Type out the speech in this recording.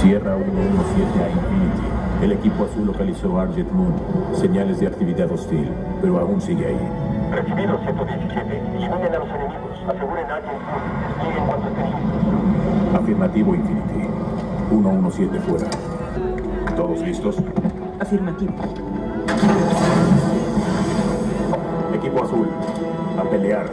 Sierra 117 a Infinity. El equipo azul localizó Arjet Moon. Señales de actividad hostil, pero aún sigue ahí. Recibido 117. Eliminen a los enemigos. Aseguren a Moon. Desplieguen cuanto estén listos. Afirmativo Infinity. 117 fuera. ¿Todos listos? Afirmativo. Equipo azul. A pelear.